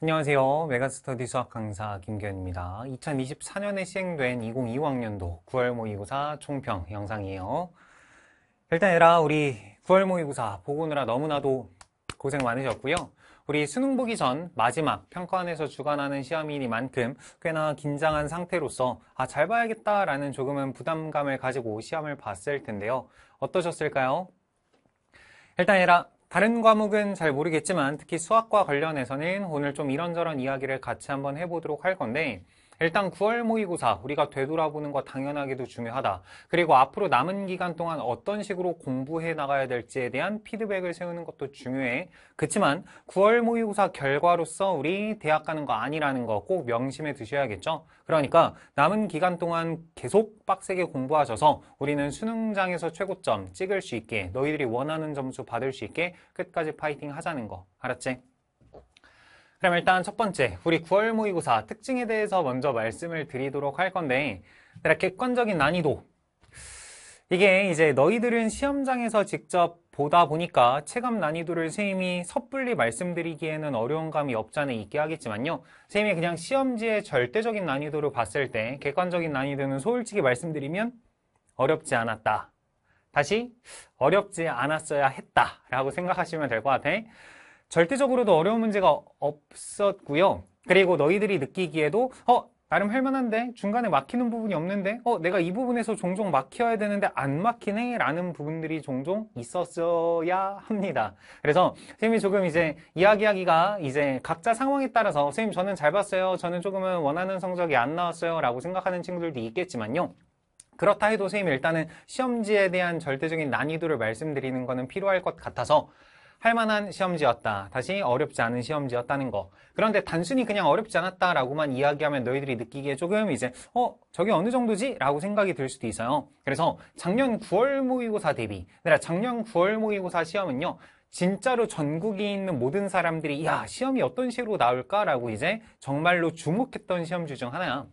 안녕하세요. 메가스터디 수학 강사 김규현입니다. 2024년에 시행된 2025학년도 9월 모의고사 총평 영상이에요. 일단 얘라 우리 9월 모의고사 보고 오느라 너무나도 고생 많으셨고요. 우리 수능 보기 전 마지막 평가원에서 주관하는 시험이니만큼 꽤나 긴장한 상태로서 아, 잘 봐야겠다라는 조금은 부담감을 가지고 시험을 봤을 텐데요. 어떠셨을까요? 일단 얘라 다른 과목은 잘 모르겠지만 특히 수학과 관련해서는 오늘 좀 이런저런 이야기를 같이 한번 해보도록 할 건데 일단 9월 모의고사 우리가 되돌아보는 거 당연하게도 중요하다. 그리고 앞으로 남은 기간 동안 어떤 식으로 공부해 나가야 될지에 대한 피드백을 세우는 것도 중요해. 그렇지만 9월 모의고사 결과로서 우리 대학 가는 거 아니라는 거 꼭 명심해 두셔야겠죠. 그러니까 남은 기간 동안 계속 빡세게 공부하셔서 우리는 수능장에서 최고점 찍을 수 있게 너희들이 원하는 점수 받을 수 있게 끝까지 파이팅 하자는 거. 알았지? 그럼 일단 첫 번째, 우리 9월 모의고사 특징에 대해서 먼저 말씀을 드리도록 할 건데, 객관적인 난이도. 이게 이제 너희들은 시험장에서 직접 보다 보니까 체감 난이도를 선생님이 섣불리 말씀드리기에는 어려운 감이 없지 않아 있게 하겠지만요. 선생님이 그냥 시험지의 절대적인 난이도를 봤을 때 객관적인 난이도는 솔직히 말씀드리면 어렵지 않았다. 다시 어렵지 않았어야 했다 라고 생각하시면 될 것 같아. 절대적으로도 어려운 문제가 없었고요. 그리고 너희들이 느끼기에도 어 나름 할만한데? 중간에 막히는 부분이 없는데? 어 내가 이 부분에서 종종 막혀야 되는데 안 막히네? 라는 부분들이 종종 있었어야 합니다. 그래서 선생님이 조금 이제 이야기하기가 이제 각자 상황에 따라서 선생님 저는 잘 봤어요. 저는 조금은 원하는 성적이 안 나왔어요. 라고 생각하는 친구들도 있겠지만요. 그렇다 해도 선생님이 일단은 시험지에 대한 절대적인 난이도를 말씀드리는 것은 필요할 것 같아서 할 만한 시험지였다. 다시 어렵지 않은 시험지였다는 거. 그런데 단순히 그냥 어렵지 않았다라고만 이야기하면 너희들이 느끼기에 조금 이제 어 저게 어느 정도지? 라고 생각이 들 수도 있어요. 그래서 작년 9월 모의고사 대비 작년 9월 모의고사 시험은요. 진짜로 전국에 있는 모든 사람들이 야 시험이 어떤 식으로 나올까라고 이제 정말로 주목했던 시험지 중 하나야.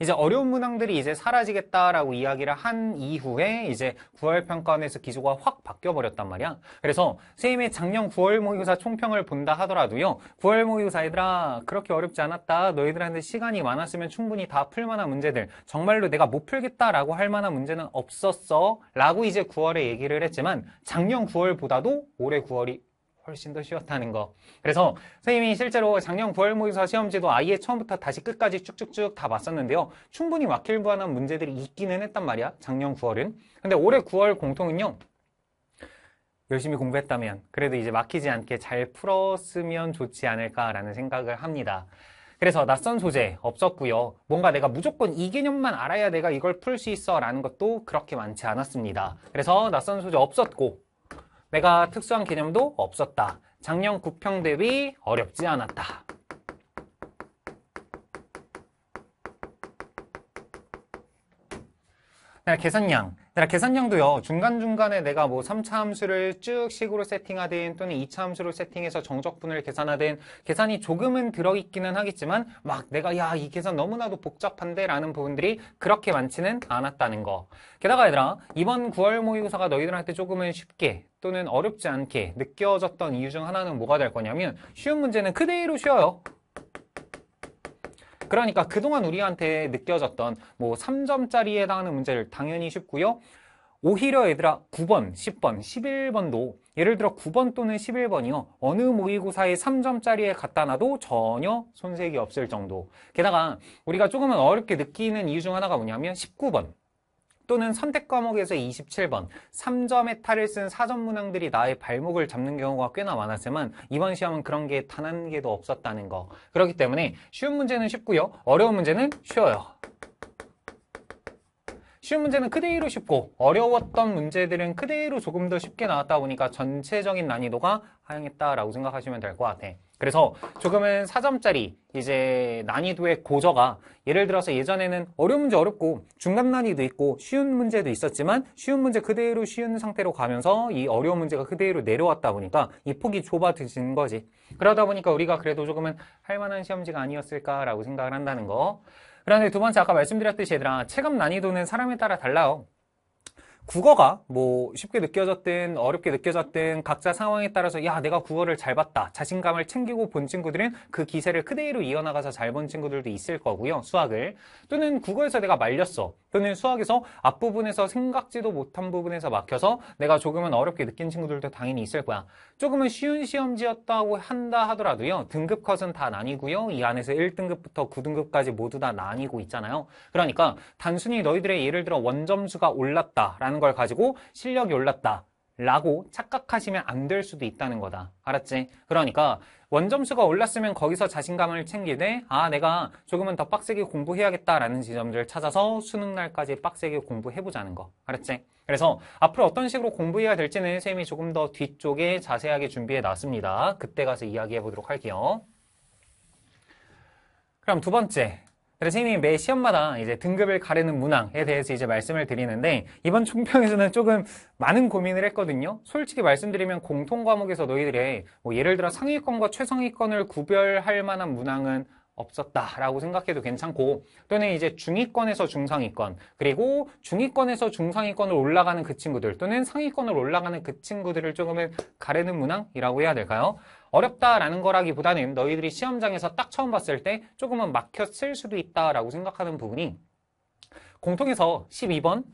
이제 어려운 문항들이 이제 사라지겠다라고 이야기를 한 이후에 이제 9월 평가원에서 기조가 확 바뀌어 버렸단 말이야. 그래서 선생님의 작년 9월 모의고사 총평을 본다 하더라도요. 9월 모의고사 얘들아 그렇게 어렵지 않았다. 너희들한테 시간이 많았으면 충분히 다 풀만한 문제들 정말로 내가 못 풀겠다라고 할 만한 문제는 없었어 라고 이제 9월에 얘기를 했지만 작년 9월보다도 올해 9월이 훨씬 더 쉬웠다는 거. 그래서 선생님이 실제로 작년 9월 모의고사 시험지도 아예 처음부터 다시 끝까지 쭉쭉쭉 다 봤었는데요. 충분히 막힐 부한한 문제들이 있기는 했단 말이야. 작년 9월은. 근데 올해 9월 공통은요. 열심히 공부했다면 그래도 이제 막히지 않게 잘 풀었으면 좋지 않을까라는 생각을 합니다. 그래서 낯선 소재 없었고요. 뭔가 내가 무조건 이 개념만 알아야 내가 이걸 풀 수 있어 라는 것도 그렇게 많지 않았습니다. 그래서 낯선 소재 없었고 내가 특수한 개념도 없었다. 작년 구평 대비 어렵지 않았다. 네, 계산량. 네, 계산량도요. 중간중간에 내가 뭐 3차 함수를 쭉 식으로 세팅하든 또는 2차 함수로 세팅해서 정적분을 계산하든 계산이 조금은 들어있기는 하겠지만 막 내가 야 이 계산 너무나도 복잡한데 라는 부분들이 그렇게 많지는 않았다는 거. 게다가 얘들아 이번 9월 모의고사가 너희들한테 조금은 쉽게 또는 어렵지 않게 느껴졌던 이유 중 하나는 뭐가 될 거냐면 쉬운 문제는 그대로 쉬워요. 그러니까 그동안 우리한테 느껴졌던 뭐 3점짜리에 해당하는 문제를 당연히 쉽고요. 오히려 얘들아 9번, 10번, 11번도 예를 들어 9번 또는 11번이요. 어느 모의고사에 3점짜리에 갖다 놔도 전혀 손색이 없을 정도. 게다가 우리가 조금은 어렵게 느끼는 이유 중 하나가 뭐냐면 19번. 또는 선택 과목에서 27번 3점의 탈을 쓴 사전 문항들이 나의 발목을 잡는 경우가 꽤나 많았지만 이번 시험은 그런 게 단 한 개도 없었다는 거. 그렇기 때문에 쉬운 문제는 쉽고요. 어려운 문제는 쉬워요. 쉬운 문제는 그대로 쉽고 어려웠던 문제들은 그대로 조금 더 쉽게 나왔다 보니까 전체적인 난이도가 하향했다라고 생각하시면 될 것 같아 그래서 조금은 4점짜리 이제 난이도의 고저가 예를 들어서 예전에는 어려운 문제 어렵고 중간 난이도 있고 쉬운 문제도 있었지만 쉬운 문제 그대로 쉬운 상태로 가면서 이 어려운 문제가 그대로 내려왔다 보니까 이 폭이 좁아진 거지. 그러다 보니까 우리가 그래도 조금은 할 만한 시험지가 아니었을까라고 생각을 한다는 거. 그런데 두 번째 아까 말씀드렸듯이 얘들아 체감 난이도는 사람에 따라 달라요. 국어가 뭐 쉽게 느껴졌든 어렵게 느껴졌든 각자 상황에 따라서 야 내가 국어를 잘 봤다. 자신감을 챙기고 본 친구들은 그 기세를 그대로 이어나가서 잘 본 친구들도 있을 거고요 수학을. 또는 국어에서 내가 말렸어. 또는 수학에서 앞부분에서 생각지도 못한 부분에서 막혀서 내가 조금은 어렵게 느낀 친구들도 당연히 있을 거야. 조금은 쉬운 시험지였다고 한다 하더라도요 등급 컷은 다 나뉘고요. 이 안에서 1등급부터 9등급까지 모두 다 나뉘고 있잖아요. 그러니까 단순히 너희들의 예를 들어 원점수가 올랐다라는 걸 가지고 실력이 올랐다. 라고 착각하시면 안 될 수도 있다는 거다. 알았지? 그러니까 원점수가 올랐으면 거기서 자신감을 챙기되 아 내가 조금은 더 빡세게 공부해야겠다라는 지점들을 찾아서 수능날까지 빡세게 공부해보자는 거. 알았지? 그래서 앞으로 어떤 식으로 공부해야 될지는 선생님이 조금 더 뒤쪽에 자세하게 준비해 놨습니다. 그때 가서 이야기해 보도록 할게요. 그럼 두 번째 그래서 선생님이 매 시험마다 이제 등급을 가르는 문항에 대해서 이제 말씀을 드리는데 이번 총평에서는 조금 많은 고민을 했거든요. 솔직히 말씀드리면 공통 과목에서 너희들의 뭐 예를 들어 상위권과 최상위권을 구별할 만한 문항은 없었다라고 생각해도 괜찮고 또는 이제 중위권에서 중상위권 그리고 중위권에서 중상위권을 올라가는 그 친구들 또는 상위권을 올라가는 그 친구들을 조금은 가르는 문항이라고 해야 될까요? 어렵다라는 거라기보다는 너희들이 시험장에서 딱 처음 봤을 때 조금은 막혔을 수도 있다라고 생각하는 부분이 공통에서 12번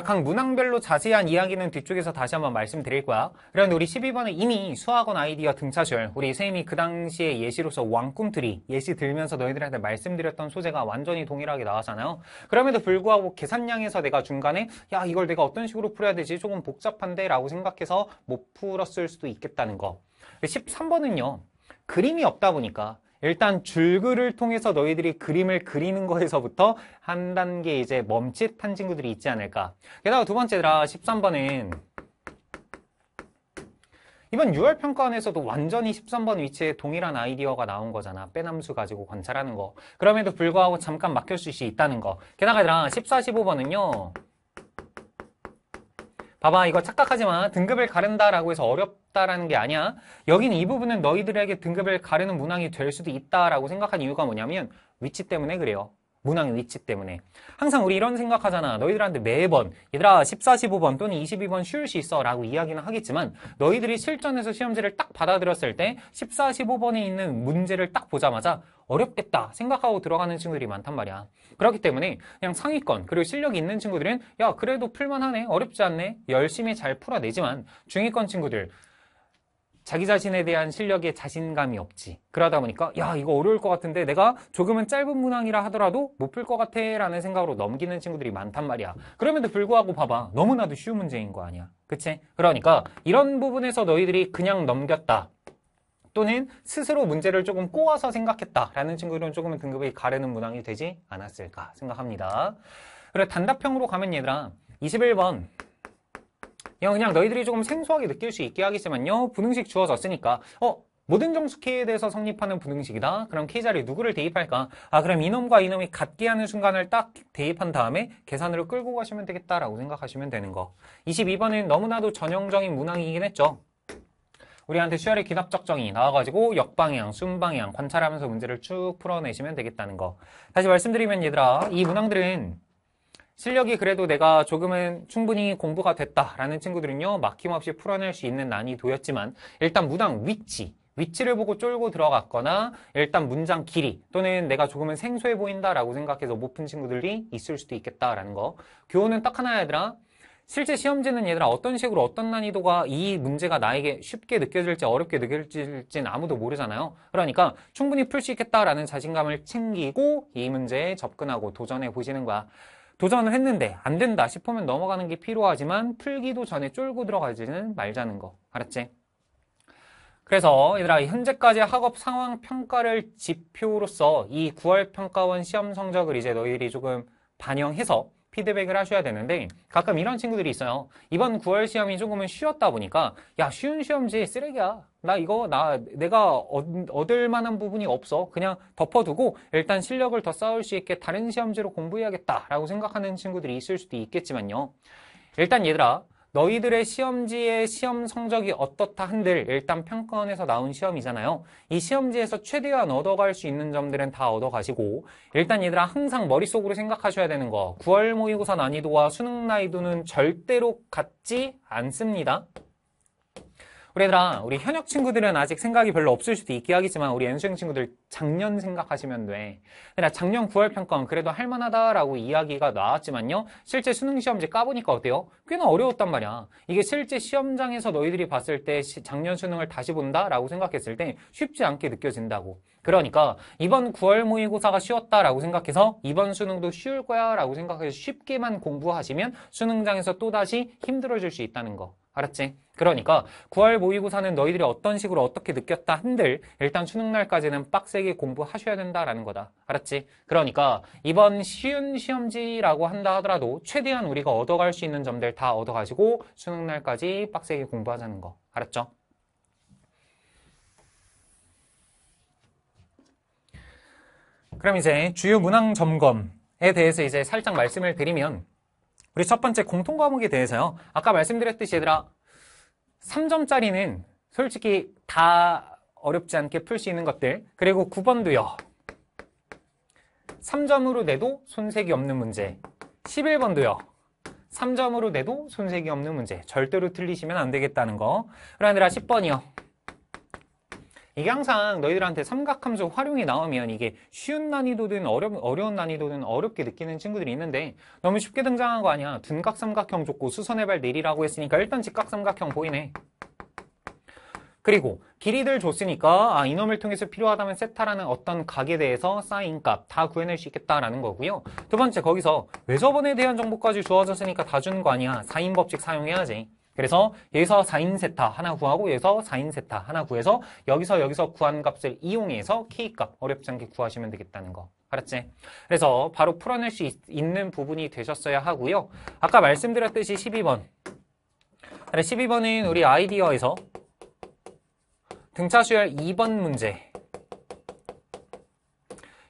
각 문항별로 자세한 이야기는 뒤쪽에서 다시 한번 말씀드릴 거야. 그런데 우리 12번은 이미 수학원 아이디어 등차절 우리 선생님이 그 당시에 예시로서 왕꿈틀이 예시 들면서 너희들한테 말씀드렸던 소재가 완전히 동일하게 나왔잖아요. 그럼에도 불구하고 계산량에서 내가 중간에 야 이걸 내가 어떤 식으로 풀어야 되지 조금 복잡한데 라고 생각해서 못 풀었을 수도 있겠다는 거. 13번은요. 그림이 없다 보니까 일단 줄글을 통해서 너희들이 그림을 그리는 거에서부터 한 단계 이제 멈칫한 친구들이 있지 않을까. 게다가 두 번째라 13번은 이번 6월 평가원에서도 완전히 13번 위치에 동일한 아이디어가 나온 거잖아. 빼남수 가지고 관찰하는 거. 그럼에도 불구하고 잠깐 막힐 수 있다는 거. 게다가 얘들아 14, 15번은요. 봐봐 이거 착각하지 마. 등급을 가른다라고 해서 어렵다라는 게 아니야. 여기는 이 부분은 너희들에게 등급을 가르는 문항이 될 수도 있다라고 생각한 이유가 뭐냐면 위치 때문에 그래요. 문항의 위치 때문에. 항상 우리 이런 생각하잖아. 너희들한테 매번 얘들아 14, 15번 또는 22번 쉬울 수 있어 라고 이야기는 하겠지만 너희들이 실전에서 시험지를 딱 받아들였을 때 14, 15번에 있는 문제를 딱 보자마자 어렵겠다 생각하고 들어가는 친구들이 많단 말이야. 그렇기 때문에 그냥 상위권 그리고 실력이 있는 친구들은 야 그래도 풀만하네 어렵지 않네 열심히 잘 풀어내지만 중위권 친구들 자기 자신에 대한 실력에 자신감이 없지. 그러다 보니까 야 이거 어려울 것 같은데 내가 조금은 짧은 문항이라 하더라도 못 풀 것 같아 라는 생각으로 넘기는 친구들이 많단 말이야. 그럼에도 불구하고 봐봐. 너무나도 쉬운 문제인 거 아니야. 그치? 그러니까 이런 부분에서 너희들이 그냥 넘겼다. 또는 스스로 문제를 조금 꼬아서 생각했다라는 친구들은 조금은 등급이 가르는 문항이 되지 않았을까 생각합니다. 그래 단답형으로 가면 얘들아 21번 이건 그냥 너희들이 조금 생소하게 느낄 수 있게 하겠지만요. 분응식 주어졌으니까 어 모든 정수 K에 대해서 성립하는 분응식이다. 그럼 K 자리에 누구를 대입할까? 아 그럼 이놈과 이놈이 같게 하는 순간을 딱 대입한 다음에 계산으로 끌고 가시면 되겠다라고 생각하시면 되는 거. 22번은 너무나도 전형적인 문항이긴 했죠. 우리한테 슈알의 기납적정이 나와가지고 역방향, 순방향 관찰하면서 문제를 쭉 풀어내시면 되겠다는 거. 다시 말씀드리면 얘들아 이 문항들은 실력이 그래도 내가 조금은 충분히 공부가 됐다라는 친구들은요 막힘없이 풀어낼 수 있는 난이도였지만 일단 문항 위치 위치를 보고 쫄고 들어갔거나 일단 문장 길이 또는 내가 조금은 생소해 보인다라고 생각해서 못 푼 친구들이 있을 수도 있겠다라는 거 교훈은 딱 하나야 얘들아 실제 시험지는 얘들아 어떤 식으로 어떤 난이도가 이 문제가 나에게 쉽게 느껴질지 어렵게 느껴질지는 아무도 모르잖아요. 그러니까 충분히 풀 수 있겠다라는 자신감을 챙기고 이 문제에 접근하고 도전해 보시는 거야. 도전을 했는데 안 된다 싶으면 넘어가는 게 필요하지만 풀기도 전에 쫄고 들어가지는 말자는 거. 알았지? 그래서 얘들아 현재까지 학업 상황 평가를 지표로서 이 9월 평가원 시험 성적을 이제 너희들이 조금 반영해서 피드백을 하셔야 되는데 가끔 이런 친구들이 있어요. 이번 9월 시험이 조금은 쉬웠다 보니까 야 쉬운 시험지 쓰레기야. 나 이거 나 내가 얻 을 만한 부분이 없어. 그냥 덮어두고 일단 실력을 더 쌓을 수 있게 다른 시험지로 공부해야겠다라고 생각하는 친구들이 있을 수도 있겠지만요. 일단 얘들아 너희들의 시험지의 시험 성적이 어떻다 한들 일단 평가원에서 나온 시험이잖아요. 이 시험지에서 최대한 얻어갈 수 있는 점들은 다 얻어가시고 일단 얘들아 항상 머릿속으로 생각하셔야 되는 거 9월 모의고사 난이도와 수능 난이도는 절대로 같지 않습니다. 우리 얘들아, 우리 현역 친구들은 아직 생각이 별로 없을 수도 있긴 하겠지만 우리 연수생 친구들 작년 생각하시면 돼. 얘들아, 작년 9월 평가는 그래도 할만하다라고 이야기가 나왔지만요. 실제 수능 시험지 까보니까 어때요? 꽤나 어려웠단 말이야. 이게 실제 시험장에서 너희들이 봤을 때 시- 작년 수능을 다시 본다라고 생각했을 때 쉽지 않게 느껴진다고. 그러니까 이번 9월 모의고사가 쉬웠다라고 생각해서 이번 수능도 쉬울 거야 라고 생각해서 쉽게만 공부하시면 수능장에서 또다시 힘들어질 수 있다는 거. 알았지? 그러니까 9월 모의고사는 너희들이 어떤 식으로 어떻게 느꼈다 한들 일단 수능날까지는 빡세게 공부하셔야 된다라는 거다. 알았지? 그러니까 이번 쉬운 시험지라고 한다 하더라도 최대한 우리가 얻어갈 수 있는 점들 다 얻어가지고 수능날까지 빡세게 공부하자는 거. 알았죠? 그럼 이제 주요 문항 점검에 대해서 이제 살짝 말씀을 드리면 우리 첫 번째 공통 과목에 대해서요. 아까 말씀드렸듯이 얘들아 3점짜리는 솔직히 다 어렵지 않게 풀 수 있는 것들 그리고 9번도요. 3점으로 내도 손색이 없는 문제 11번도요. 3점으로 내도 손색이 없는 문제 절대로 틀리시면 안 되겠다는 거 그러니까 10번이요. 이게 항상 너희들한테 삼각함수 활용이 나오면 이게 쉬운 난이도든 어려, 어려운 난이도든 어렵게 느끼는 친구들이 있는데 너무 쉽게 등장한 거 아니야. 둔각삼각형 줬고 수선의 발 내리라고 했으니까 일단 직각삼각형 보이네. 그리고 길이들 줬으니까 아, 이놈을 통해서 필요하다면 세타라는 어떤 각에 대해서 사인값 다 구해낼 수 있겠다라는 거고요. 두 번째 거기서 외접원에 대한 정보까지 주어졌으니까 다 주는 거 아니야. 사인 법칙 사용해야지. 그래서 여기서 4인 세타 하나 구하고 여기서 4인 세타 하나 구해서 여기서 여기서 구한 값을 이용해서 K값 어렵지 않게 구하시면 되겠다는 거. 알았지? 그래서 바로 풀어낼 수 있, 는 부분이 되셨어야 하고요. 아까 말씀드렸듯이 12번. 12번은 우리 아이디어에서 등차 수열 2번 문제.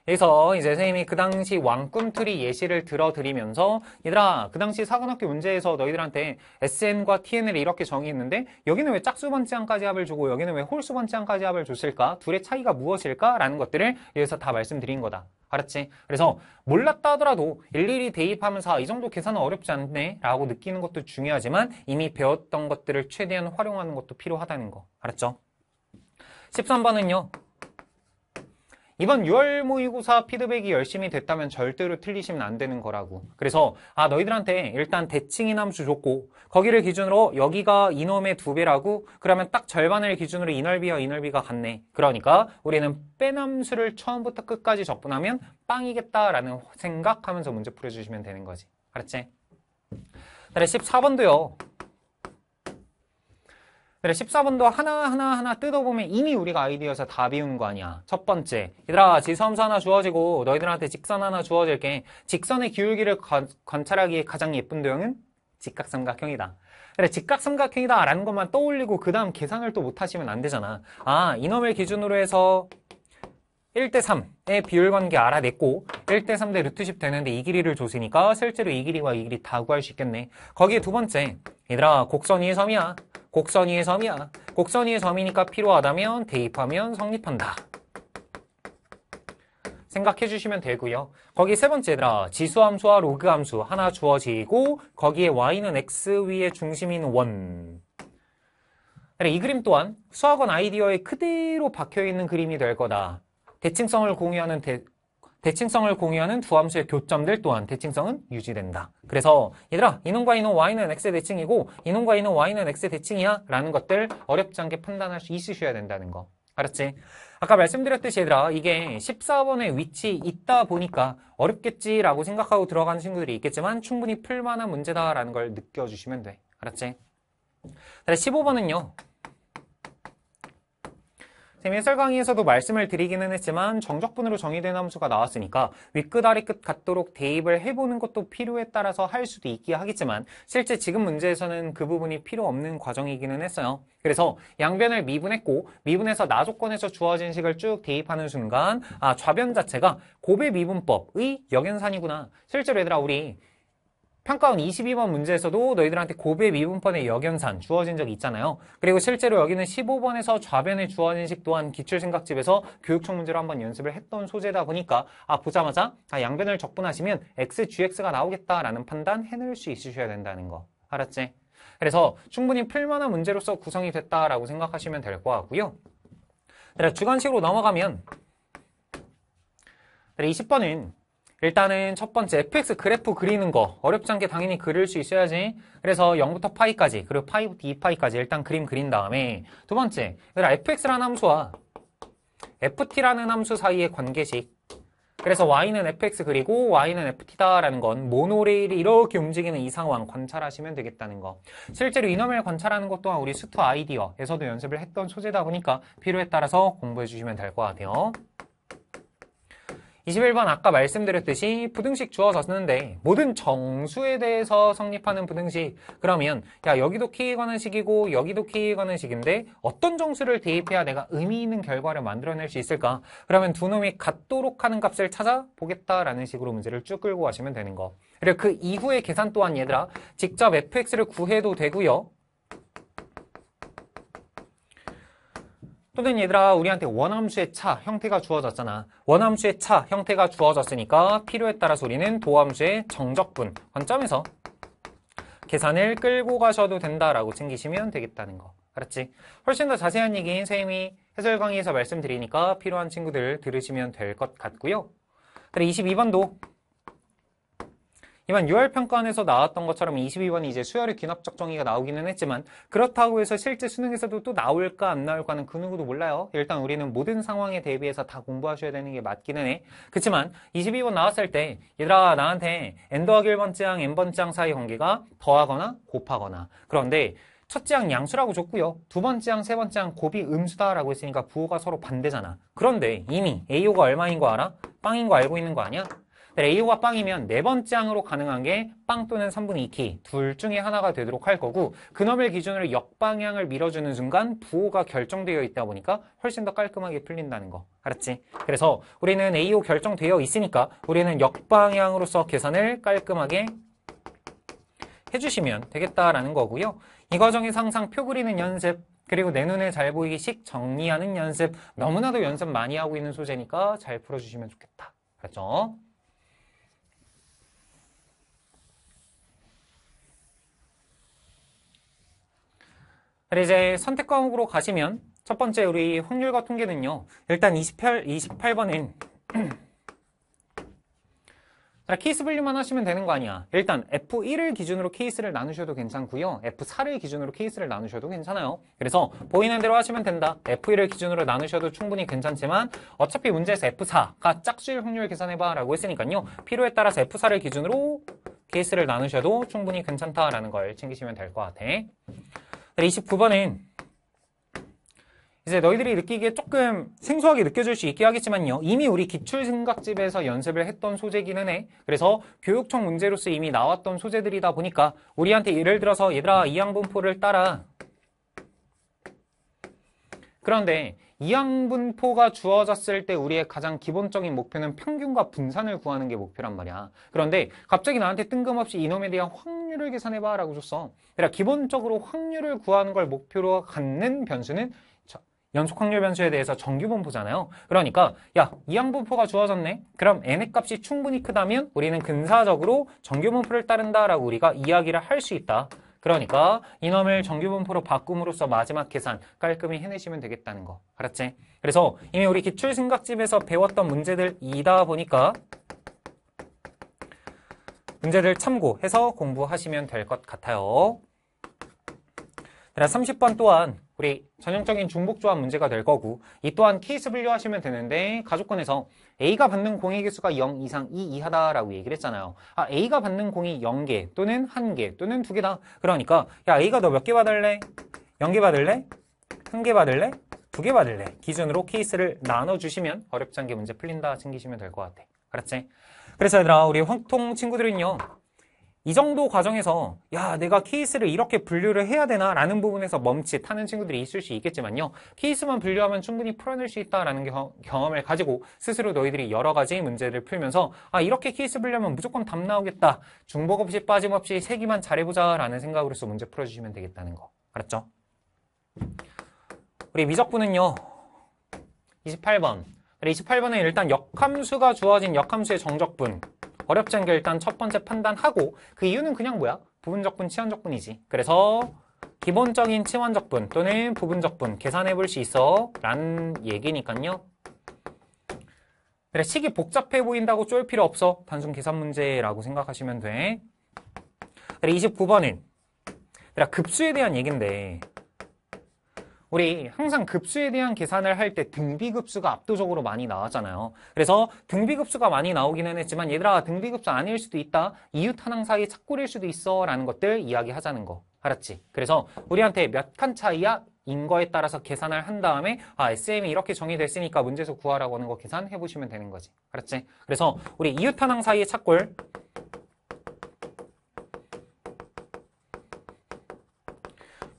여기서 이제 선생님이 그 당시 왕꿈틀이 예시를 들어드리면서 얘들아 그 당시 사관학교 문제에서 너희들한테 SN과 TN을 이렇게 정의했는데 여기는 왜 짝수 번째항까지 합을 주고 여기는 왜 홀수 번째항까지 합을 줬을까? 둘의 차이가 무엇일까? 라는 것들을 여기서 다 말씀드린 거다. 알았지? 그래서 몰랐다 하더라도 일일이 대입하면서 아, 이 정도 계산은 어렵지 않네 라고 느끼는 것도 중요하지만 이미 배웠던 것들을 최대한 활용하는 것도 필요하다는 거. 알았죠? 13번은요. 이번 6월 모의고사 피드백이 열심히 됐다면 절대로 틀리시면 안 되는 거라고. 그래서 아 너희들한테 일단 대칭인 함수 줬고 거기를 기준으로 여기가 이놈의 두 배라고 그러면 딱 절반을 기준으로 이 넓이와 이 넓이가 같네. 그러니까 우리는 뺀 함수를 처음부터 끝까지 적분하면 빵이겠다라는 생각하면서 문제 풀어주시면 되는 거지. 알았지? 그래 14번도요. 그래 14번도 하나하나 하나 뜯어보면 이미 우리가 아이디어에서 다 비운 거 아니야. 첫 번째 얘들아 지수함수 하나 주어지고 너희들한테 직선 하나 주어질게. 직선의 기울기를 관, 관찰하기에 가장 예쁜 도형은 직각삼각형이다. 그래 직각삼각형이다 라는 것만 떠올리고 그 다음 계산을 또 못하시면 안 되잖아. 아 이놈을 기준으로 해서 1대3의 비율 관계 알아냈고 1대3 대 루트 10 되는데 이 길이를 줬으니까 실제로 이 길이와 이 길이 다 구할 수 있겠네. 거기에 두 번째 얘들아 곡선 위의 섬이야 곡선 위의 섬이야. 곡선 위의 섬이니까 필요하다면 대입하면 성립한다. 생각해 주시면 되고요. 거기 세 번째 얘들아 지수함수와 로그함수. 하나 주어지고 거기에 y는 x 위의 중심인 원. 이 그림 또한 수학원 아이디어에 그대로 박혀있는 그림이 될 거다. 대칭성을 공유하는 대, 대칭성을 공유하는 두 함수의 교점들 또한 대칭성은 유지된다. 그래서 얘들아 이놈과 이놈 y는 x의 대칭이고 이놈과 이놈 y는 x의 대칭이야 라는 것들 어렵지 않게 판단할 수 있으셔야 된다는 거. 알았지? 아까 말씀드렸듯이 얘들아 이게 14번에 위치 있다 보니까 어렵겠지라고 생각하고 들어가는 친구들이 있겠지만 충분히 풀만한 문제다라는 걸 느껴주시면 돼. 알았지? 15번은요. 해설 강의에서도 말씀을 드리기는 했지만 정적분으로 정의된 함수가 나왔으니까 윗끝 아래끝 같도록 대입을 해보는 것도 필요에 따라서 할 수도 있긴 하겠지만 실제 지금 문제에서는 그 부분이 필요 없는 과정이기는 했어요. 그래서 양변을 미분했고 미분해서 나 조건에서 주어진 식을 쭉 대입하는 순간 아 좌변 자체가 고배 미분법의 역연산이구나. 실제로 얘들아 우리 평가원 22번 문제에서도 너희들한테 고배 미분편의 역연산 주어진 적이 있잖아요. 그리고 실제로 여기는 15번에서 좌변에 주어진 식 또한 기출생각집에서 교육청 문제로 한번 연습을 했던 소재다 보니까 아 보자마자 아, 양변을 적분하시면 x, gx가 나오겠다라는 판단 해낼 수 있으셔야 된다는 거. 알았지? 그래서 충분히 풀만한 문제로서 구성이 됐다라고 생각하시면 될 것 같고요. 주관식으로 넘어가면 20번은 일단은 첫 번째 fx 그래프 그리는 거. 어렵지 않게 당연히 그릴 수 있어야지. 그래서 0부터 파이까지 그리고 파이부터 2파이까지 일단 그림 그린 다음에 두 번째 fx라는 함수와 ft라는 함수 사이의 관계식. 그래서 y는 fx 그리고 y는 ft다라는 건 모노레일이 이렇게 움직이는 이 상황 관찰하시면 되겠다는 거. 실제로 이너멜 관찰하는 것 또한 우리 수트 아이디어에서도 연습을 했던 소재다 보니까 필요에 따라서 공부해 주시면 될 것 같아요 21번 아까 말씀드렸듯이 부등식 주어졌는데 모든 정수에 대해서 성립하는 부등식. 그러면 야 여기도 K에 관한 식이고 여기도 K에 관한 식인데 어떤 정수를 대입해야 내가 의미 있는 결과를 만들어낼 수 있을까? 그러면 두 놈이 같도록 하는 값을 찾아보겠다라는 식으로 문제를 쭉 끌고 가시면 되는 거. 그리고 그 이후의 계산 또한 얘들아 직접 fx를 구해도 되고요 또는 얘들아 우리한테 원함수의 차 형태가 주어졌잖아. 원함수의 차 형태가 주어졌으니까 필요에 따라서 우리는 도함수의 정적분 관점에서 계산을 끌고 가셔도 된다라고 챙기시면 되겠다는 거. 알았지? 훨씬 더 자세한 얘기인 쌤이 해설 강의에서 말씀드리니까 필요한 친구들 들으시면 될 것 같고요. 그래 22번도 이번 6월 평가원에서 나왔던 것처럼 22번이 이제 수열의 귀납적 정의가 나오기는 했지만 그렇다고 해서 실제 수능에서도 또 나올까 안 나올까는 그 누구도 몰라요. 일단 우리는 모든 상황에 대비해서 다 공부하셔야 되는 게 맞기는 해. 그렇지만 22번 나왔을 때 얘들아 나한테 n 더하기 1번장, n번장 사이 관계가 더하거나 곱하거나 그런데 첫째 항 양수라고 줬고요. 두 번째 항, 세 번째 항 곱이 음수다라고 했으니까 부호가 서로 반대잖아. 그런데 이미 A호가 얼마인 거 알아? 빵인 거 알고 있는 거 아니야? A호가 빵이면 네 번째 항으로 가능한 게 빵 또는 3분의 2키 둘 중에 하나가 되도록 할 거고 그놈을 기준으로 역방향을 밀어주는 순간 부호가 결정되어 있다 보니까 훨씬 더 깔끔하게 풀린다는 거 알았지? 그래서 우리는 A호 결정되어 있으니까 우리는 역방향으로서 계산을 깔끔하게 해주시면 되겠다라는 거고요. 이 과정에서 항상 표 그리는 연습 그리고 내 눈에 잘 보이기식 정리하는 연습 너무나도 연습 많이 하고 있는 소재니까 잘 풀어주시면 좋겠다. 그렇죠? 그리고 이제 선택 과목으로 가시면 첫 번째 우리 확률과 통계는요. 일단 28, 28번은 자, 케이스 분류만 하시면 되는 거 아니야. 일단 F1을 기준으로 케이스를 나누셔도 괜찮고요. F4를 기준으로 케이스를 나누셔도 괜찮아요. 그래서 보이는 대로 하시면 된다. F1을 기준으로 나누셔도 충분히 괜찮지만 어차피 문제에서 F4가 짝수일 확률 계산해봐 라고 했으니까요. 필요에 따라서 F4를 기준으로 케이스를 나누셔도 충분히 괜찮다라는 걸 챙기시면 될 것 같아. 29번은 이제 너희들이 느끼기에 조금 생소하게 느껴질 수 있게 하겠지만요. 이미 우리 기출생각집에서 연습을 했던 소재기는 해. 그래서 교육청 문제로서 이미 나왔던 소재들이다 보니까 우리한테 예를 들어서 얘들아 이항분포를 따라 그런데 이항분포가 주어졌을 때 우리의 가장 기본적인 목표는 평균과 분산을 구하는 게 목표란 말이야. 그런데 갑자기 나한테 뜬금없이 이놈에 대한 확률을 계산해봐 라고 줬어. 그러니까 기본적으로 확률을 구하는 걸 목표로 갖는 변수는 연속 확률 변수에 대해서 정규분포잖아요. 그러니까 야 이항분포가 주어졌네. 그럼 n의 값이 충분히 크다면 우리는 근사적으로 정규분포를 따른다라고 우리가 이야기를 할 수 있다. 그러니까 이놈을 정규분포로 바꿈으로써 마지막 계산 깔끔히 해내시면 되겠다는 거. 알았지? 그래서 이미 우리 기출생각집에서 배웠던 문제들이다 보니까 문제들 참고해서 공부하시면 될 것 같아요. 30번 또한 우리 전형적인 중복조합 문제가 될 거고 이 또한 케이스 분류하시면 되는데 가족권에서 A가 받는 공의 개수가 0 이상 2 이하다라고 얘기를 했잖아요. 아 A가 받는 공이 0개 또는 1개 또는 2개다. 그러니까 야 A가 너 몇 개 받을래? 0개 받을래? 1개 받을래? 2개 받을래? 기준으로 케이스를 나눠주시면 어렵지 않게 문제 풀린다 챙기시면 될 것 같아. 알았지? 그래서 얘들아 우리 황통 친구들은요 이 정도 과정에서 야 내가 케이스를 이렇게 분류를 해야 되나 라는 부분에서 멈칫하는 친구들이 있을 수 있겠지만요. 케이스만 분류하면 충분히 풀어낼 수 있다라는 겨- 경험을 가지고 스스로 너희들이 여러 가지 문제를 풀면서 아 이렇게 케이스 분류하면 무조건 답 나오겠다. 중복 없이 빠짐없이 세기만 잘해보자 라는 생각으로서 문제 풀어주시면 되겠다는 거. 알았죠? 우리 미적분은요. 28번. 28번에 일단 역함수가 주어진 역함수의 정적분 어렵지 않게 일단 첫 번째 판단하고 그 이유는 그냥 뭐야? 부분적분, 치환적분이지. 그래서 기본적인 치환적분 또는 부분적분 계산해 볼 수 있어 라는 얘기니까요. 그래, 식이 복잡해 보인다고 쫄 필요 없어. 단순 계산 문제라고 생각하시면 돼. 그래, 29번은 그래, 급수에 대한 얘기인데 우리 항상 급수에 대한 계산을 할 때 등비급수가 압도적으로 많이 나왔잖아요. 그래서 등비급수가 많이 나오기는 했지만 얘들아 등비급수 아닐 수도 있다. 이웃하낭 사이 착골일 수도 있어 라는 것들 이야기하자는 거. 알았지? 그래서 우리한테 몇 칸 차이야? 인 거에 따라서 계산을 한 다음에 아 SM이 이렇게 정의됐으니까 문제에서 구하라고 하는 거 계산해 보시면 되는 거지. 알았지? 그래서 우리 이웃하낭 사이의 착골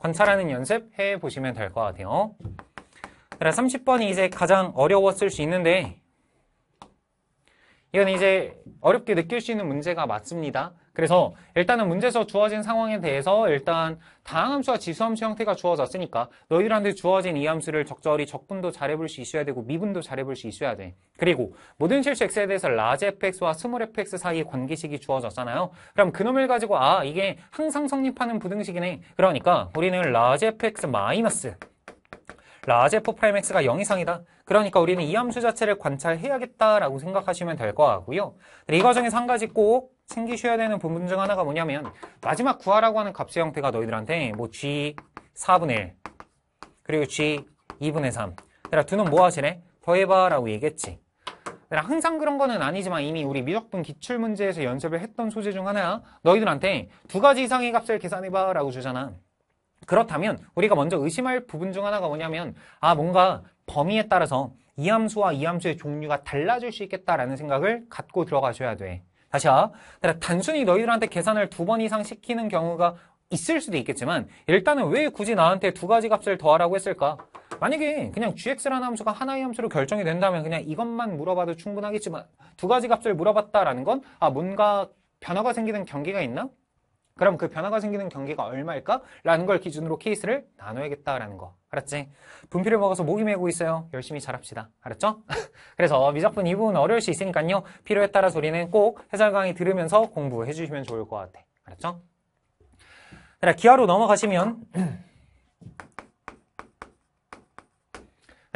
관찰하는 연습 해 보시면 될 것 같아요. 그래 30번이 이제 가장 어려웠을 수 있는데 이건 이제 어렵게 느낄 수 있는 문제가 맞습니다. 그래서 일단은 문제에서 주어진 상황에 대해서 일단 다항함수와 지수함수 형태가 주어졌으니까 너희들한테 주어진 이 함수를 적절히 적분도 잘해볼 수 있어야 되고 미분도 잘해볼 수 있어야 돼. 그리고 모든 실수 x에 대해서 large fx와 small fx 사이의 관계식이 주어졌잖아요. 그럼 그놈을 가지고 아 이게 항상 성립하는 부등식이네. 그러니까 우리는 large fx 마이너스 large f prime x가 0 이상이다. 그러니까 우리는 이 함수 자체를 관찰해야겠다라고 생각하시면 될것 같고요. 이 과정에서 한 가지 꼭 챙기셔야 되는 부분 중 하나가 뭐냐면 마지막 구하라고 하는 값의 형태가 너희들한테 뭐 g 4분의 1 그리고 g 2분의 3 얘들아 두는 뭐 하시래? 더해봐 라고 얘기했지. 항상 그런 거는 아니지만 이미 우리 미적분 기출문제에서 연습을 했던 소재 중 하나야. 너희들한테 두 가지 이상의 값을 계산해봐 라고 주잖아. 그렇다면 우리가 먼저 의심할 부분 중 하나가 뭐냐면 아 뭔가 범위에 따라서 이 함수와 이 함수의 종류가 달라질 수 있겠다라는 생각을 갖고 들어가셔야 돼. 다시야. 단순히 너희들한테 계산을 두 번 이상 시키는 경우가 있을 수도 있겠지만 일단은 왜 굳이 나한테 두 가지 값을 더하라고 했을까? 만약에 그냥 gx라는 함수가 하나의 함수로 결정이 된다면 그냥 이것만 물어봐도 충분하겠지만 두 가지 값을 물어봤다라는 건 아 뭔가 변화가 생기는 경계가 있나? 그럼 그 변화가 생기는 경계가 얼마일까? 라는 걸 기준으로 케이스를 나눠야겠다라는 거. 알았지? 분필을 먹어서 목이 메고 있어요. 열심히 잘합시다. 알았죠? 그래서 미적분 이 부분 어려울 수 있으니까요. 필요에 따라 우리는 꼭 해설 강의 들으면서 공부해 주시면 좋을 것 같아. 알았죠? 자, 기하로 넘어가시면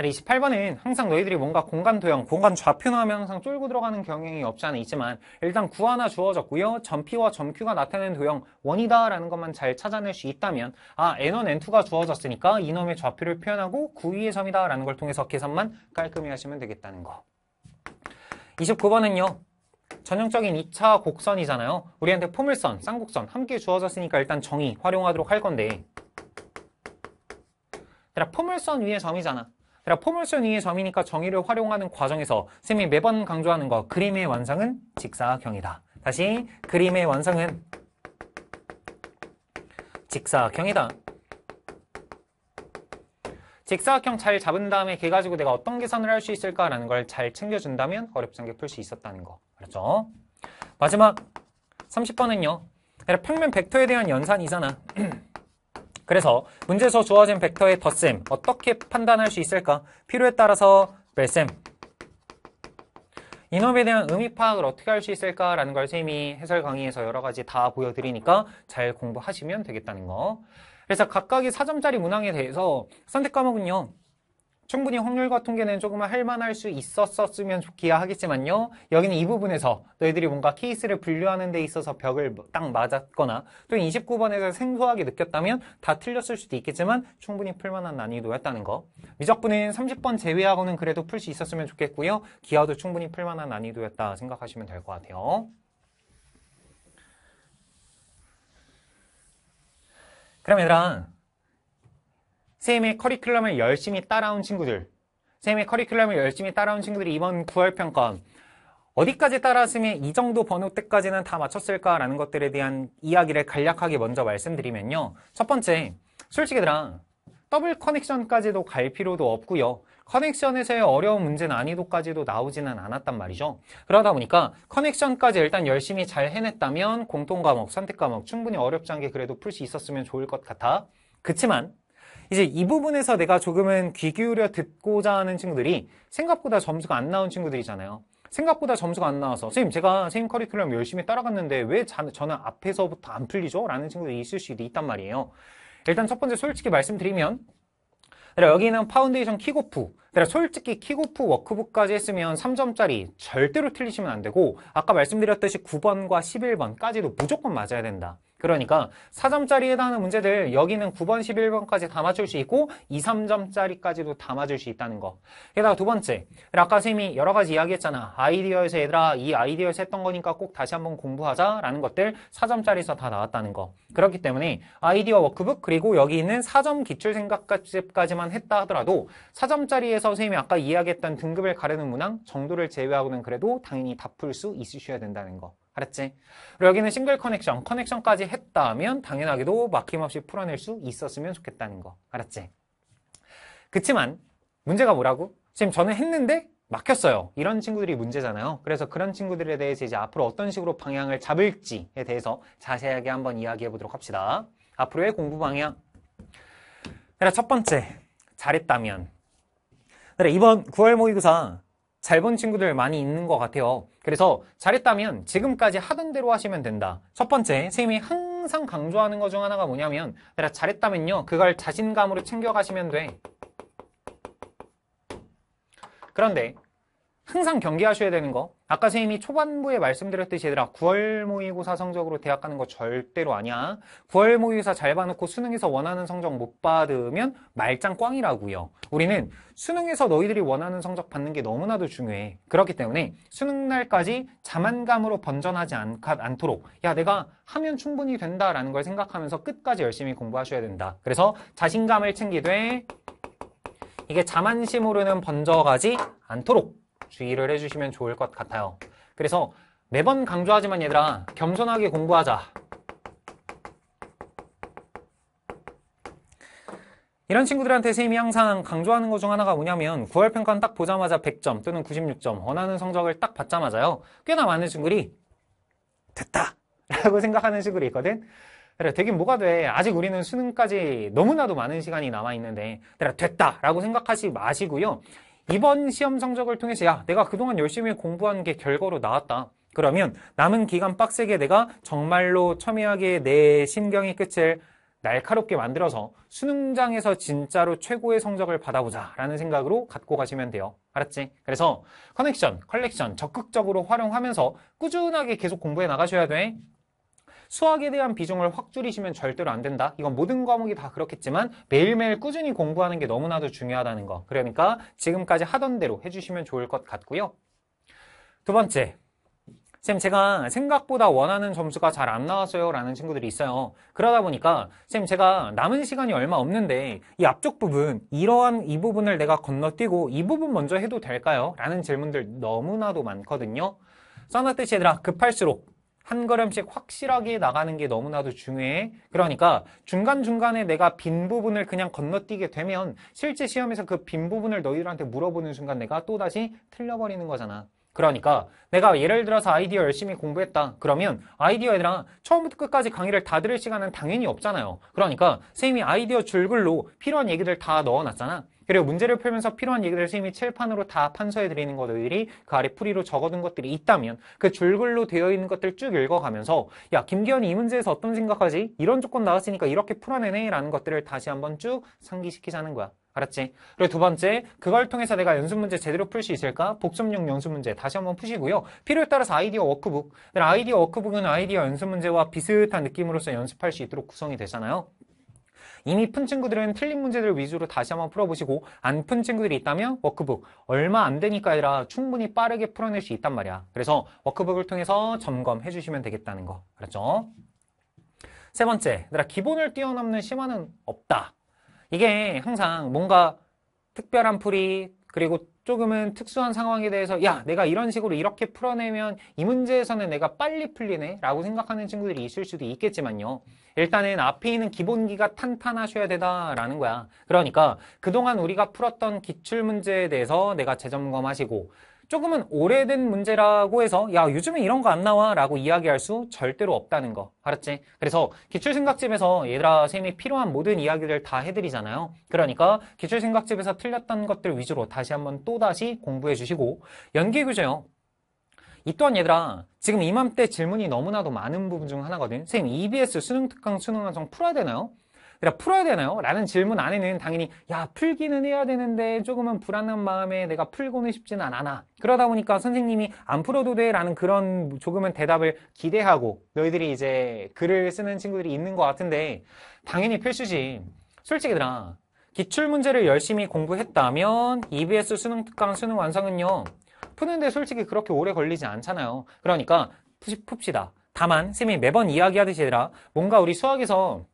28번은 항상 너희들이 뭔가 공간 도형, 공간 좌표 나오면 항상 쫄고 들어가는 경향이 없지 않아 있지만 일단 구 하나 주어졌고요. 점P와 점Q가 나타내는 도형 원이다라는 것만 잘 찾아낼 수 있다면 아 N1, N2가 주어졌으니까 이놈의 좌표를 표현하고 구 위의 점이다라는 걸 통해서 계산만 깔끔히 하시면 되겠다는 거. 29번은요. 전형적인 2차 곡선이잖아요. 우리한테 포물선, 쌍곡선 함께 주어졌으니까 일단 정의 활용하도록 할 건데 포물선 위의 점이잖아. 얘들아 포물선 위의 점이니까 정의를 활용하는 과정에서 쌤이 매번 강조하는 거 그림의 완성은 직사경이다. 다시 그림의 완성은 직사경이다. 직사각형 잘 잡은 다음에 걔 가지고 내가 어떤 계산을 할 수 있을까라는 걸 잘 챙겨준다면 어렵지 않게 풀 수 있었다는 거. 알았죠? 마지막 30번은요. 평면 벡터에 대한 연산이잖아. 그래서 문제에서 주어진 벡터의 덧셈 어떻게 판단할 수 있을까? 필요에 따라서 뺄셈 이놈에 대한 의미 파악을 어떻게 할 수 있을까라는 걸 쌤이 해설 강의에서 여러 가지 다 보여드리니까 잘 공부하시면 되겠다는 거. 그래서 각각의 4점짜리 문항에 대해서 선택 과목은요. 충분히 확률과 통계는 조금은 할만할 수 있었었으면 좋기야 하겠지만요. 여기는 이 부분에서 너희들이 뭔가 케이스를 분류하는 데 있어서 벽을 딱 맞았거나 또 29번에서 생소하게 느꼈다면 다 틀렸을 수도 있겠지만 충분히 풀만한 난이도였다는 거. 미적분은 30번 제외하고는 그래도 풀 수 있었으면 좋겠고요. 기하도 충분히 풀만한 난이도였다 생각하시면 될 것 같아요. 그럼 얘들아 쌤의 커리큘럼을 열심히 따라온 친구들 쌤의 커리큘럼을 열심히 따라온 친구들이 이번 9월 평가 어디까지 따라하시면 이 정도 번호대까지는 다 맞췄을까라는 것들에 대한 이야기를 간략하게 먼저 말씀드리면요. 첫 번째, 솔직히 얘들아 더블 커넥션까지도 갈 필요도 없고요. 커넥션에서의 어려운 문제 난이도까지도 나오지는 않았단 말이죠. 그러다 보니까 커넥션까지 일단 열심히 잘 해냈다면 공통 과목, 선택 과목 충분히 어렵지 않게 그래도 풀 수 있었으면 좋을 것 같아. 그치만 이제 이 부분에서 내가 조금은 귀 기울여 듣고자 하는 친구들이 생각보다 점수가 안 나온 친구들이잖아요. 생각보다 점수가 안 나와서 선생님 제가 선생님 커리큘럼 열심히 따라갔는데 왜 저는 앞에서부터 안 풀리죠? 라는 친구들이 있을 수도 있단 말이에요. 일단 첫 번째 솔직히 말씀드리면 여기는 파운데이션 킥오프 솔직히 킥오프 워크북까지 했으면 3점짜리 절대로 틀리시면 안 되고 아까 말씀드렸듯이 9번과 11번까지도 무조건 맞아야 된다. 그러니까 4점짜리에 해당하는 문제들 여기는 9번, 11번까지 다 맞출 수 있고 2, 3점짜리까지도 다 맞을 수 있다는 거. 게다가 두 번째, 아까 쌤이 여러 가지 이야기했잖아. 아이디어에서 얘들아 이 아이디어에서 했던 거니까 꼭 다시 한번 공부하자라는 것들 4점짜리에서 다 나왔다는 거. 그렇기 때문에 아이디어 워크북 그리고 여기 있는 4점 기출생각집까지만 했다 하더라도 4점짜리에서 선생님이 아까 이야기했던 등급을 가르는 문항 정도를 제외하고는 그래도 당연히 다 풀 수 있으셔야 된다는 거. 알았지? 그리고 여기는 싱글 커넥션, 커넥션까지 했다면 당연하게도 막힘없이 풀어낼 수 있었으면 좋겠다는 거. 알았지? 그치만 문제가 뭐라고? 지금 저는 했는데 막혔어요. 이런 친구들이 문제잖아요. 그래서 그런 친구들에 대해서 이제 앞으로 어떤 식으로 방향을 잡을지에 대해서 자세하게 한번 이야기해 보도록 합시다. 앞으로의 공부 방향. 그래, 첫 번째. 잘했다면. 그래, 이번 9월 모의고사 잘 본 친구들 많이 있는 것 같아요. 그래서 잘했다면 지금까지 하던 대로 하시면 된다. 첫 번째, 선생님이 항상 강조하는 것 중 하나가 뭐냐면 내가 잘했다면요. 그걸 자신감으로 챙겨가시면 돼. 그런데 항상 경계하셔야 되는 거. 아까 선생님이 초반부에 말씀드렸듯이 얘들아 9월 모의고사 성적으로 대학 가는 거 절대로 아니야. 9월 모의고사 잘 봐놓고 수능에서 원하는 성적 못 받으면 말짱 꽝이라고요. 우리는 수능에서 너희들이 원하는 성적 받는 게 너무나도 중요해. 그렇기 때문에 수능 날까지 자만감으로 번전하지 않, 않도록 야 내가 하면 충분히 된다라는 걸 생각하면서 끝까지 열심히 공부하셔야 된다. 그래서 자신감을 챙기되 이게 자만심으로는 번져가지 않도록 주의를 해주시면 좋을 것 같아요. 그래서 매번 강조하지만 얘들아 겸손하게 공부하자. 이런 친구들한테 쌤이 항상 강조하는 것 중 하나가 뭐냐면 9월 평가는 딱 보자마자 100점 또는 96점 원하는 성적을 딱 받자마자요. 꽤나 많은 친구들이 됐다! 라고 생각하는 친구들이 있거든. 그래, 되긴 뭐가 돼. 아직 우리는 수능까지 너무나도 많은 시간이 남아있는데, 내가 됐다! 라고 생각하지 마시고요. 이번 시험 성적을 통해서 야 내가 그동안 열심히 공부한 게 결과로 나왔다. 그러면 남은 기간 빡세게 내가 정말로 첨예하게 내 신경의 끝을 날카롭게 만들어서 수능장에서 진짜로 최고의 성적을 받아보자 라는 생각으로 갖고 가시면 돼요. 알았지? 그래서 커넥션, 컬렉션 적극적으로 활용하면서 꾸준하게 계속 공부해 나가셔야 돼. 수학에 대한 비중을 확 줄이시면 절대로 안 된다. 이건 모든 과목이 다 그렇겠지만 매일매일 꾸준히 공부하는 게 너무나도 중요하다는 거. 그러니까 지금까지 하던 대로 해주시면 좋을 것 같고요. 두 번째, 쌤 제가 생각보다 원하는 점수가 잘 안 나왔어요 라는 친구들이 있어요 그러다 보니까 쌤 제가 남은 시간이 얼마 없는데 이 앞쪽 부분 이러한 이 부분을 내가 건너뛰고 이 부분 먼저 해도 될까요? 라는 질문들 너무나도 많거든요 써놨듯이 얘들아 급할수록 한 걸음씩 확실하게 나가는 게 너무나도 중요해. 그러니까 중간중간에 내가 빈 부분을 그냥 건너뛰게 되면 실제 시험에서 그 빈 부분을 너희들한테 물어보는 순간 내가 또다시 틀려버리는 거잖아. 그러니까 내가 예를 들어서 아이디어 열심히 공부했다. 그러면 아이디어 얘들아 처음부터 끝까지 강의를 다 들을 시간은 당연히 없잖아요. 그러니까 선생님이 아이디어 줄글로 필요한 얘기들 다 넣어놨잖아. 그리고 문제를 풀면서 필요한 얘기들 선생님이 칠판으로 다 판서해 드리는 것들이 그 아래 풀이로 적어둔 것들이 있다면 그 줄글로 되어 있는 것들 쭉 읽어가면서 야 김기현이 이 문제에서 어떤 생각하지? 이런 조건 나왔으니까 이렇게 풀어내네 라는 것들을 다시 한번 쭉 상기시키자는 거야. 알았지? 그리고 두 번째, 그걸 통해서 내가 연습 문제 제대로 풀 수 있을까? 복습용 연습 문제 다시 한번 푸시고요. 필요에 따라서 아이디어 워크북. 아이디어 워크북은 아이디어 연습 문제와 비슷한 느낌으로서 연습할 수 있도록 구성이 되잖아요. 이미 푼 친구들은 틀린 문제들 위주로 다시 한번 풀어보시고 안 푼 친구들이 있다면 워크북 얼마 안 되니까 아니라 충분히 빠르게 풀어낼 수 있단 말이야. 그래서 워크북을 통해서 점검해 주시면 되겠다는 거. 알았죠? 세 번째, 얘들아 기본을 뛰어넘는 심화는 없다. 이게 항상 뭔가 특별한 풀이 그리고 조금은 특수한 상황에 대해서 야 내가 이런 식으로 이렇게 풀어내면 이 문제에서는 내가 빨리 풀리네? 라고 생각하는 친구들이 있을 수도 있겠지만요. 일단은 앞에 있는 기본기가 탄탄하셔야 되다라는 거야. 그러니까 그동안 우리가 풀었던 기출문제에 대해서 내가 재점검하시고 조금은 오래된 문제라고 해서 야 요즘에 이런 거 안 나와? 라고 이야기할 수 절대로 없다는 거. 알았지? 그래서 기출생각집에서 얘들아 쌤이 필요한 모든 이야기를 다 해드리잖아요. 그러니까 기출생각집에서 틀렸던 것들 위주로 다시 한번 또다시 공부해 주시고. 연기교재요. 이 또한 얘들아 지금 이맘때 질문이 너무나도 많은 부분 중 하나거든. 쌤 EBS 수능 특강 수능 완성 풀어야 되나요? 그러니까 풀어야 되나요? 라는 질문 안에는 당연히 야 풀기는 해야 되는데 조금은 불안한 마음에 내가 풀고는 싶지는 않아. 그러다 보니까 선생님이 안 풀어도 돼. 라는 그런 조금은 대답을 기대하고 너희들이 이제 글을 쓰는 친구들이 있는 것 같은데 당연히 필수지. 솔직히 얘들아 기출문제를 열심히 공부했다면 EBS 수능 특강 수능 완성은요 푸는데 솔직히 그렇게 오래 걸리지 않잖아요. 그러니까 풉시다. 다만 쌤이 매번 이야기하듯이 얘들아 뭔가 우리 수학에서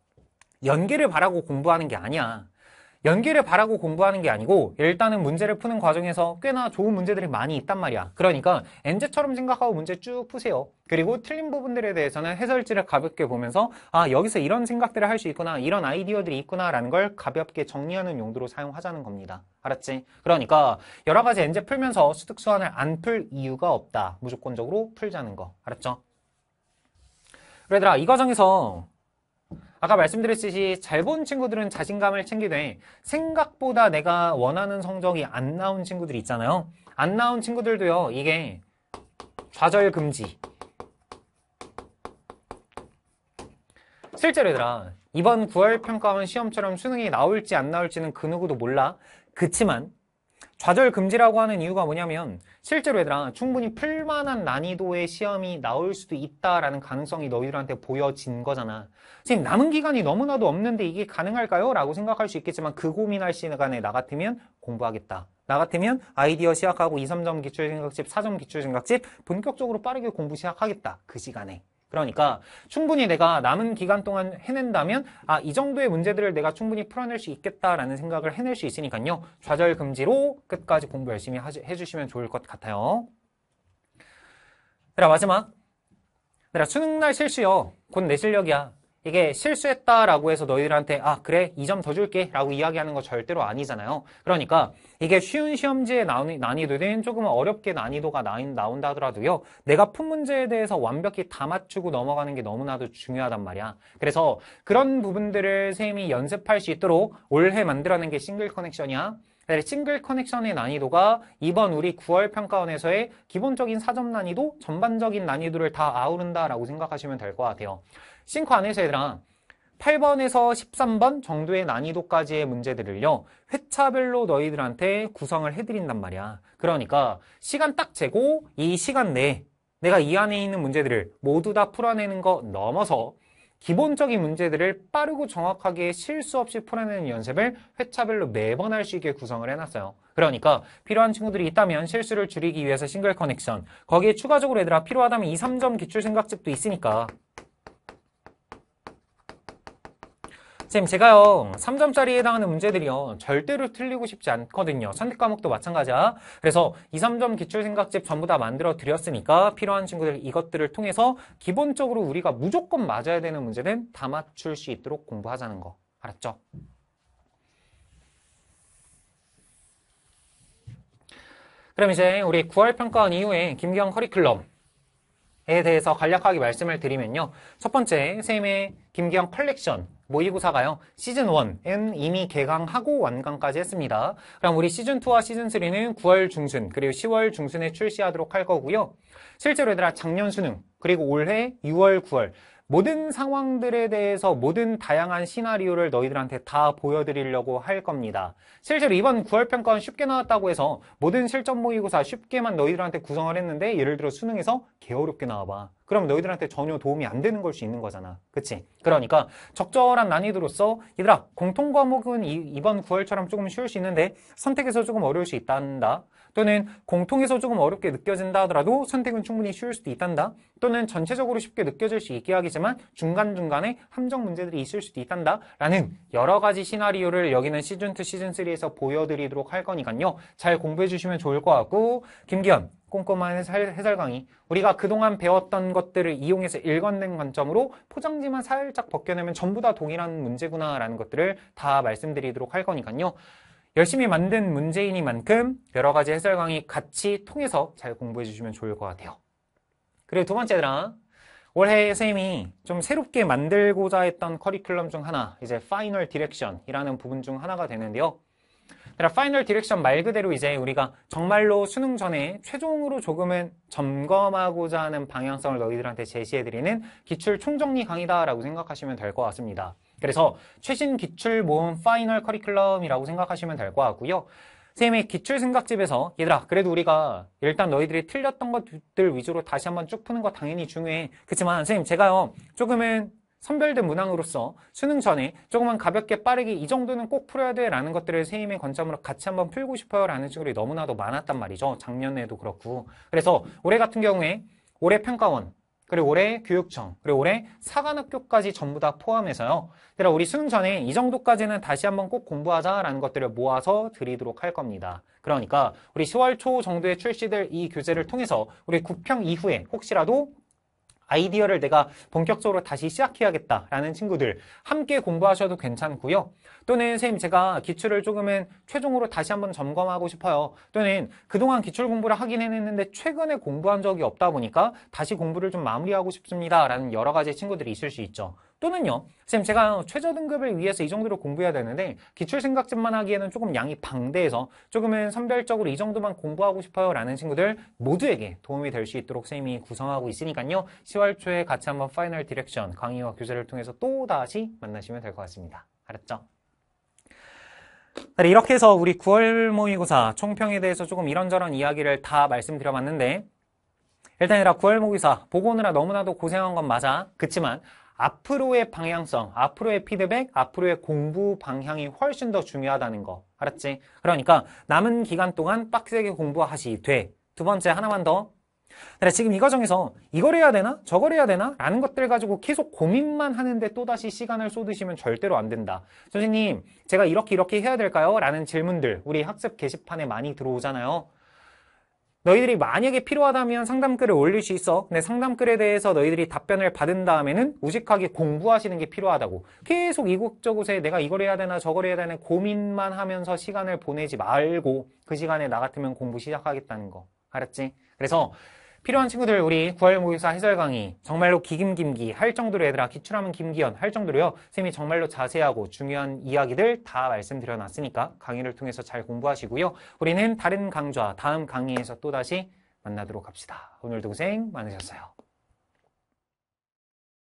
연기를 바라고 공부하는 게 아니야. 연기를 바라고 공부하는 게 아니고 일단은 문제를 푸는 과정에서 꽤나 좋은 문제들이 많이 있단 말이야. 그러니까 엔제처럼 생각하고 문제 쭉 푸세요. 그리고 틀린 부분들에 대해서는 해설지를 가볍게 보면서 아 여기서 이런 생각들을 할 수 있구나 이런 아이디어들이 있구나 라는 걸 가볍게 정리하는 용도로 사용하자는 겁니다. 알았지? 그러니까 여러 가지 엔제 풀면서 수특 수완을 안 풀 이유가 없다. 무조건적으로 풀자는 거. 알았죠? 얘들아 이 과정에서 아까 말씀드렸듯이 잘 본 친구들은 자신감을 챙기되 생각보다 내가 원하는 성적이 안 나온 친구들이 있잖아요. 안 나온 친구들도요. 이게 좌절 금지. 실제로 얘들아 이번 9월 평가원 시험처럼 수능이 나올지 안 나올지는 그 누구도 몰라. 그치만 좌절 금지라고 하는 이유가 뭐냐면 실제로 얘들아 충분히 풀만한 난이도의 시험이 나올 수도 있다라는 가능성이 너희들한테 보여진 거잖아. 지금 남은 기간이 너무나도 없는데 이게 가능할까요? 라고 생각할 수 있겠지만 그 고민할 시간에 나 같으면 공부하겠다. 나 같으면 아이디어 시작하고 2, 3점 기출생각집, 4점 기출생각집 본격적으로 빠르게 공부 시작하겠다. 그 시간에. 그러니까 충분히 내가 남은 기간 동안 해낸다면 아, 이 정도의 문제들을 내가 충분히 풀어낼 수 있겠다라는 생각을 해낼 수 있으니까요. 좌절 금지로 끝까지 공부 열심히 해주시면 좋을 것 같아요. 그래 마지막. 그래 수능날 실수요. 곧 내 실력이야. 이게 실수했다라고 해서 너희들한테 아 그래? 2점 더 줄게? 라고 이야기하는 거 절대로 아니잖아요. 그러니까 이게 쉬운 시험지에 난이도는 조금 어렵게 난이도가 나온다 하더라도요 내가 푼 문제에 대해서 완벽히 다 맞추고 넘어가는 게 너무나도 중요하단 말이야. 그래서 그런 부분들을 쌤이 연습할 수 있도록 올해 만들어낸 게 싱글 커넥션이야. 싱글 커넥션의 난이도가 이번 우리 9월 평가원에서의 기본적인 4점 난이도, 전반적인 난이도를 다 아우른다라고 생각하시면 될 것 같아요. 싱크 안에서 얘들아 8번에서 13번 정도의 난이도까지의 문제들을요 회차별로 너희들한테 구성을 해드린단 말이야 그러니까 시간 딱 재고 이 시간 내에 내가 이 안에 있는 문제들을 모두 다 풀어내는 거 넘어서 기본적인 문제들을 빠르고 정확하게 실수 없이 풀어내는 연습을 회차별로 매번 할 수 있게 구성을 해놨어요. 그러니까 필요한 친구들이 있다면 실수를 줄이기 위해서 싱글 커넥션 거기에 추가적으로 얘들아 필요하다면 2, 3점 기출 생각집도 있으니까 쌤 제가요 3점짜리에 해당하는 문제들이요 절대로 틀리고 싶지 않거든요. 선택 과목도 마찬가지야. 그래서 2, 3점 기출생각집 전부 다 만들어 드렸으니까 필요한 친구들 이것들을 통해서 기본적으로 우리가 무조건 맞아야 되는 문제는 다 맞출 수 있도록 공부하자는 거. 알았죠? 그럼 이제 우리 9월 평가원 이후에 김기영 커리큘럼 에 대해서 간략하게 말씀을 드리면요 첫 번째 쌤의 김기현 컬렉션 모의고사가요. 시즌 1은 이미 개강하고 완강까지 했습니다. 그럼 우리 시즌 2와 시즌 3는 9월 중순 그리고 10월 중순에 출시하도록 할 거고요. 실제로 얘들아 작년 수능 그리고 올해 6월 9월 모든 상황들에 대해서 모든 다양한 시나리오를 너희들한테 다 보여드리려고 할 겁니다. 실제로 이번 9월 평가는 쉽게 나왔다고 해서 모든 실전 모의고사 쉽게만 너희들한테 구성을 했는데 예를 들어 수능에서 개어렵게 나와봐. 그럼 너희들한테 전혀 도움이 안 되는 걸 수 있는 거잖아. 그치? 그러니까 적절한 난이도로서 얘들아 공통 과목은 이, 이번 9월처럼 조금 쉬울 수 있는데 선택에서 조금 어려울 수 있단다. 또는 공통에서 조금 어렵게 느껴진다 하더라도 선택은 충분히 쉬울 수도 있단다. 또는 전체적으로 쉽게 느껴질 수 있게 하겠지만 중간중간에 함정 문제들이 있을 수도 있단다. 라는 여러 가지 시나리오를 여기는 시즌2, 시즌3에서 보여드리도록 할 거니까요. 잘 공부해 주시면 좋을 것 같고 김기현 꼼꼼한 해설, 강의 우리가 그동안 배웠던 것들을 이용해서 읽어낸 관점으로 포장지만 살짝 벗겨내면 전부 다 동일한 문제구나라는 것들을 다 말씀드리도록 할 거니까요. 열심히 만든 문제이니만큼 여러 가지 해설 강의 같이 통해서 잘 공부해 주시면 좋을 것 같아요. 그리고 두 번째 얘들아 올해 선생님이 좀 새롭게 만들고자 했던 커리큘럼 중 하나 이제 final direction이라는 부분 중 하나가 되는데요. final direction 말 그대로 이제 우리가 정말로 수능 전에 최종으로 조금은 점검하고자 하는 방향성을 너희들한테 제시해드리는 기출 총정리 강의다라고 생각하시면 될 것 같습니다. 그래서 최신 기출 모음 파이널 커리큘럼이라고 생각하시면 될 것 같고요. 선생님의 기출 생각집에서 얘들아 그래도 우리가 일단 너희들이 틀렸던 것들 위주로 다시 한번 쭉 푸는 거 당연히 중요해. 그렇지만 선생님 제가요 조금은 선별된 문항으로서 수능 전에 조금만 가볍게 빠르게 이 정도는 꼭 풀어야 돼 라는 것들을 선생님의 관점으로 같이 한번 풀고 싶어요 라는 친구들이 너무나도 많았단 말이죠. 작년에도 그렇고. 그래서 올해 같은 경우에 올해 평가원 그리고 올해 교육청, 그리고 올해 사관학교까지 전부 다 포함해서요. 그러니까 우리 수능 전에 이 정도까지는 다시 한번 꼭 공부하자라는 것들을 모아서 드리도록 할 겁니다. 그러니까 우리 10월 초 정도에 출시될 이 교재를 통해서 우리 국평 이후에 혹시라도 아이디어를 내가 본격적으로 다시 시작해야겠다라는 친구들 함께 공부하셔도 괜찮고요. 또는 선생님 제가 기출을 조금은 최종으로 다시 한번 점검하고 싶어요. 또는 그동안 기출 공부를 하긴 했는데 최근에 공부한 적이 없다 보니까 다시 공부를 좀 마무리하고 싶습니다. 라는 여러 가지 친구들이 있을 수 있죠. 또는요, 쌤 제가 최저 등급을 위해서 이 정도로 공부해야 되는데 기출 생각집만 하기에는 조금 양이 방대해서 조금은 선별적으로 이 정도만 공부하고 싶어요 라는 친구들 모두에게 도움이 될 수 있도록 쌤이 구성하고 있으니까요. 10월 초에 같이 한번 final direction 강의와 교재를 통해서 또 다시 만나시면 될 것 같습니다. 알았죠? 네, 이렇게 해서 우리 9월 모의고사 총평에 대해서 조금 이런저런 이야기를 다 말씀드려봤는데 일단이라 9월 모의고사 보고 오느라 너무나도 고생한 건 맞아. 그치만 앞으로의 방향성, 앞으로의 피드백, 앞으로의 공부 방향이 훨씬 더 중요하다는 거. 알았지? 그러니까 남은 기간 동안 빡세게 공부하시되 두 번째 하나만 더. 그래, 지금 이 과정에서 이걸 해야 되나? 저걸 해야 되나? 라는 것들 가지고 계속 고민만 하는데 또다시 시간을 쏟으시면 절대로 안 된다. 선생님, 제가 이렇게 이렇게 해야 될까요? 라는 질문들 우리 학습 게시판에 많이 들어오잖아요. 너희들이 만약에 필요하다면 상담글을 올릴 수 있어. 근데 상담글에 대해서 너희들이 답변을 받은 다음에는 우직하게 공부하시는 게 필요하다고. 계속 이곳저곳에 내가 이걸 해야 되나 저걸 해야 되나 고민만 하면서 시간을 보내지 말고 그 시간에 나 같으면 공부 시작하겠다는 거. 알았지? 그래서 필요한 친구들 우리 9월 모의사 해설 강의 정말로 기김김기 할 정도로 얘들아 기출하면 김기현 할 정도로요. 쌤이 정말로 자세하고 중요한 이야기들 다 말씀드려 놨으니까 강의를 통해서 잘 공부하시고요. 우리는 다른 강좌 다음 강의에서 또다시 만나도록 합시다. 오늘도 고생 많으셨어요